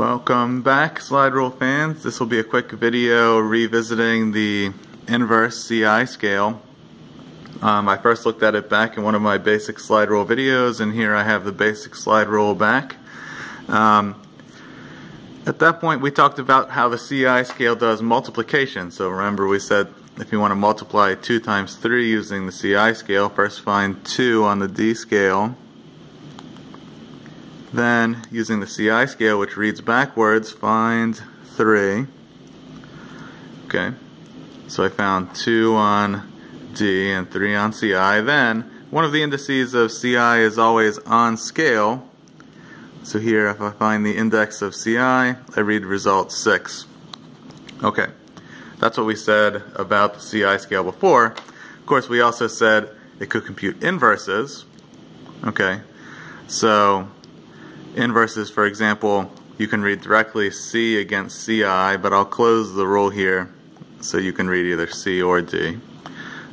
Welcome back slide rule fans. This will be a quick video revisiting the inverse CI scale. Um, I first looked at it back in one of my basic slide rule videos and here I have the basic slide rule back. Um, at that point we talked about how the CI scale does multiplication. So remember we said if you want to multiply 2 times 3 using the CI scale, first find 2 on the D scale then, using the CI scale, which reads backwards, find 3. Okay, so I found 2 on D and 3 on CI. Then, one of the indices of CI is always on scale. So here, if I find the index of CI, I read result 6. Okay, that's what we said about the CI scale before. Of course, we also said it could compute inverses. Okay, so inverses, for example, you can read directly C against CI, but I'll close the rule here so you can read either C or D.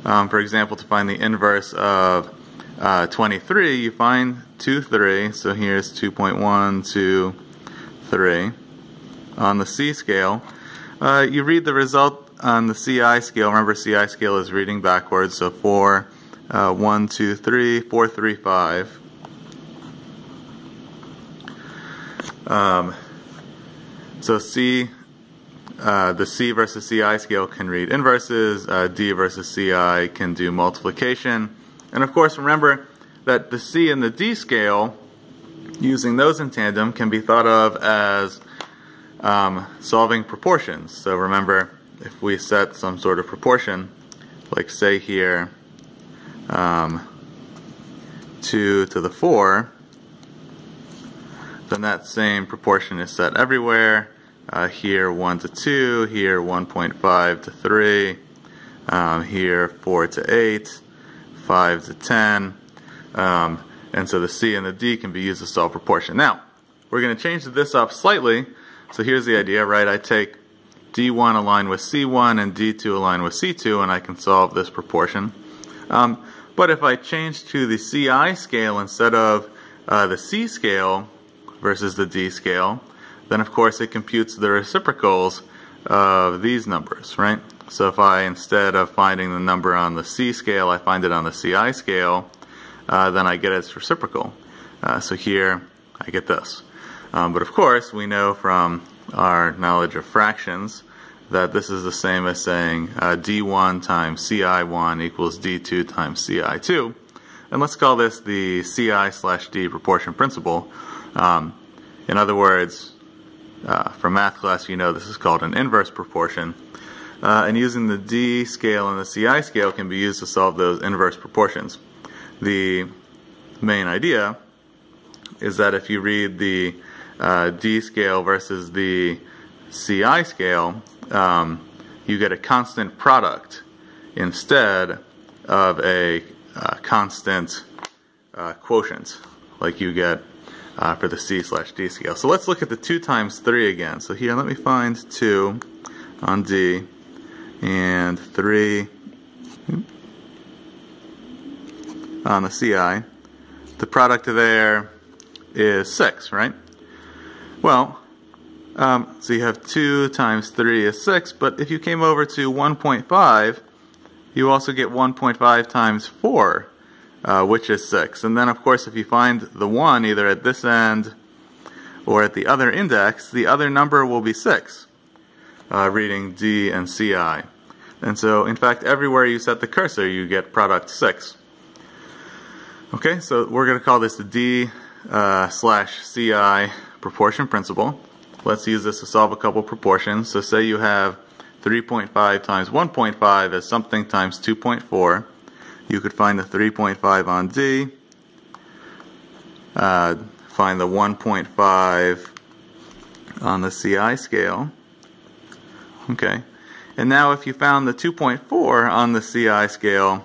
Um, for example, to find the inverse of uh, 23, you find 2, 3, so here's 2.1, 2, 3. On the C scale, uh, you read the result on the CI scale. Remember, CI scale is reading backwards, so 4, uh, 1, 2, 3, 4, 3, 5. Um, so C, uh, the C versus CI scale can read inverses, uh, D versus CI can do multiplication. And of course, remember that the C and the D scale, using those in tandem, can be thought of as um, solving proportions. So remember, if we set some sort of proportion, like say here, um, 2 to the 4, then that same proportion is set everywhere. Uh, here 1 to 2, here 1.5 to 3, um, here 4 to 8, 5 to 10, um, and so the C and the D can be used to solve proportion. Now, we're going to change this up slightly. So here's the idea, right? I take D1 aligned with C1 and D2 aligned with C2 and I can solve this proportion. Um, but if I change to the CI scale instead of uh, the C scale, versus the D scale, then of course it computes the reciprocals of these numbers, right? So if I, instead of finding the number on the C scale, I find it on the CI scale, uh, then I get its reciprocal. Uh, so here, I get this. Um, but of course, we know from our knowledge of fractions that this is the same as saying uh, D1 times CI1 equals D2 times CI2. And let's call this the CI slash D proportion principle, um, in other words, uh, from math class you know this is called an inverse proportion. Uh, and using the D scale and the CI scale can be used to solve those inverse proportions. The main idea is that if you read the uh, D scale versus the CI scale, um, you get a constant product instead of a uh, constant uh, quotient like you get uh, for the C slash D scale. So let's look at the 2 times 3 again. So here, let me find 2 on D and 3 on the CI. The product of there is 6, right? Well, um, so you have 2 times 3 is 6, but if you came over to 1.5, you also get 1.5 times 4 uh, which is 6. And then, of course, if you find the 1 either at this end or at the other index, the other number will be 6, uh, reading D and CI. And so, in fact, everywhere you set the cursor, you get product 6. Okay, so we're going to call this the D uh, slash CI proportion principle. Let's use this to solve a couple proportions. So say you have 3.5 times 1.5 as something times 2.4 you could find the 3.5 on D, uh, find the 1.5 on the CI scale. Okay. And now if you found the 2.4 on the CI scale,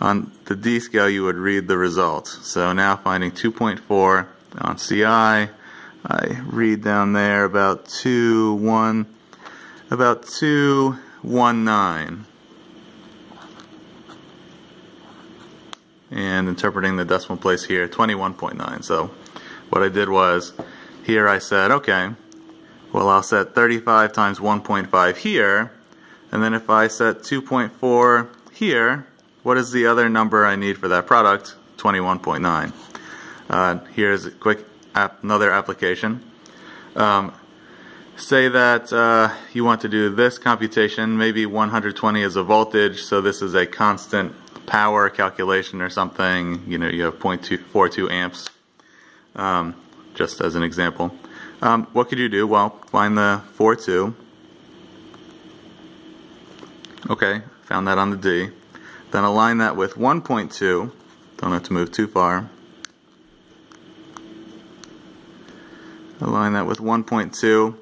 on the D scale you would read the results. So now finding 2.4 on CI, I read down there about 2, 1, about 2, 1, 9. And interpreting the decimal place here 21.9 so what I did was here I said, okay, well I'll set 35 times 1.5 here, and then if I set 2.4 here, what is the other number I need for that product? 21.9. Uh, here's a quick app, another application. Um, say that uh, you want to do this computation, maybe 120 is a voltage, so this is a constant power calculation or something, you know, you have 0.42 amps, um, just as an example. Um, what could you do? Well, find the 4.2. Okay, found that on the D. Then align that with 1.2. Don't have to move too far. Align that with 1.2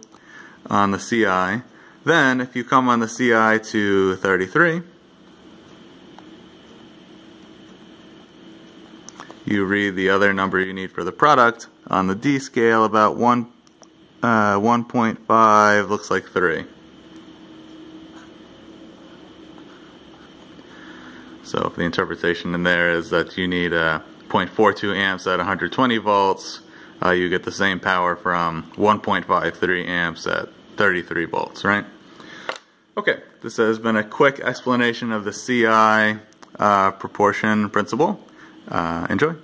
on the CI. Then, if you come on the CI to 33, you read the other number you need for the product. On the D scale, about 1, uh, 1.5 looks like 3. So the interpretation in there is that you need a 0.42 amps at 120 volts. Uh, you get the same power from 1.53 amps at 33 volts, right? Okay, this has been a quick explanation of the CI uh, proportion principle. Uh, enjoy.